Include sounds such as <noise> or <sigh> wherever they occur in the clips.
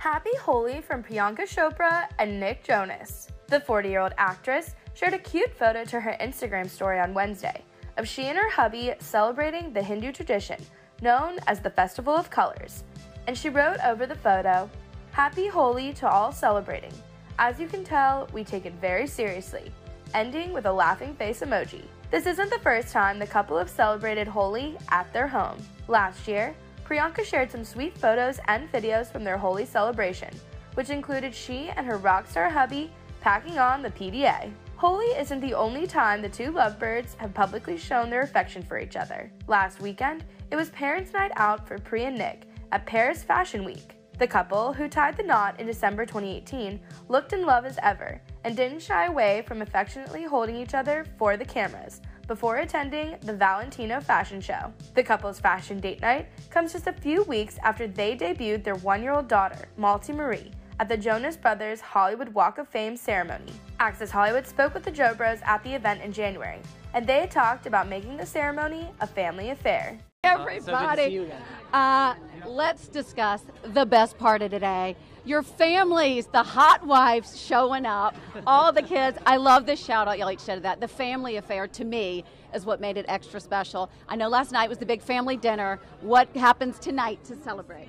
Happy Holi from Priyanka Chopra and Nick Jonas. The 40 year old actress shared a cute photo to her Instagram story on Wednesday of she and her hubby celebrating the Hindu tradition known as the Festival of Colors. And she wrote over the photo, Happy Holi to all celebrating. As you can tell, we take it very seriously, ending with a laughing face emoji. This isn't the first time the couple have celebrated Holi at their home. Last year, Priyanka shared some sweet photos and videos from their Holi celebration, which included she and her rock star hubby packing on the PDA. Holi isn't the only time the two lovebirds have publicly shown their affection for each other. Last weekend, it was Parents' Night Out for Pri and Nick at Paris Fashion Week. The couple, who tied the knot in December 2018, looked in love as ever and didn't shy away from affectionately holding each other for the cameras before attending the Valentino fashion show. The couple's fashion date night comes just a few weeks after they debuted their one year old daughter, Malti Marie, at the Jonas Brothers Hollywood Walk of Fame ceremony. Access Hollywood spoke with the Jobros at the event in January, and they talked about making the ceremony a family affair. Everybody, uh, let's discuss the best part of today. Your families, the hot wives showing up, all the kids. I love this shout out y'all each said that. The family affair to me is what made it extra special. I know last night was the big family dinner. What happens tonight to celebrate?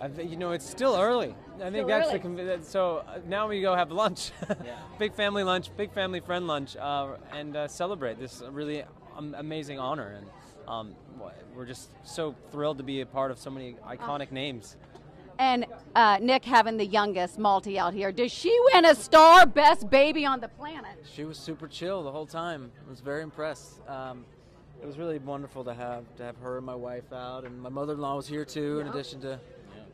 I th- you know, it's still early. I think Still that's early. the conv- that- so. Uh, now we go have lunch, <laughs> big family lunch, big family friend lunch, uh, and uh, celebrate this really um, amazing honor. And um, we're just so thrilled to be a part of so many iconic names. And uh, Nick having the youngest Malti out here. Does she win a star best baby on the planet? She was super chill the whole time. I was very impressed. Um, it was really wonderful to have to have her and my wife out, and my mother-in-law was here too, in addition to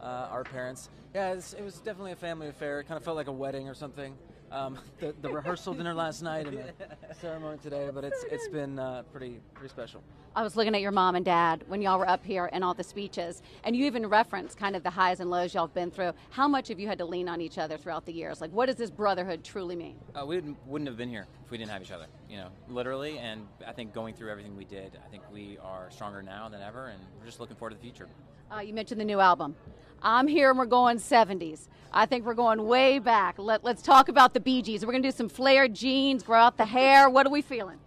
uh, our parents. Yeah, it was, it was definitely a family affair. It kind of felt like a wedding or something. Um, <laughs> the, the rehearsal dinner last night and the <laughs> ceremony today, but it's it's been uh, pretty pretty special. I was looking at your mom and dad when y'all were up here and all the speeches, and you even referenced kind of the highs and lows y'all have been through. How much have you had to lean on each other throughout the years? Like, what does this brotherhood truly mean? Uh, we wouldn't, wouldn't have been here if we didn't have each other, you know, literally. And I think going through everything we did, I think we are stronger now than ever, and we're just looking forward to the future. Uh, you mentioned the new album. I'm here and we're going 70s. I think we're going way back. Let, let's talk about the Bee Gees. We're going to do some flared jeans, grow out the hair. What are we feeling?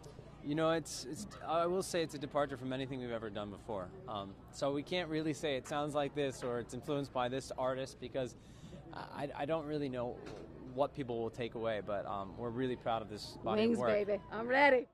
You know, it's, it's I will say it's a departure from anything we've ever done before. Um, so we can't really say it sounds like this or it's influenced by this artist because I, I don't really know what people will take away. But um, we're really proud of this body Wings, of work. baby. I'm ready.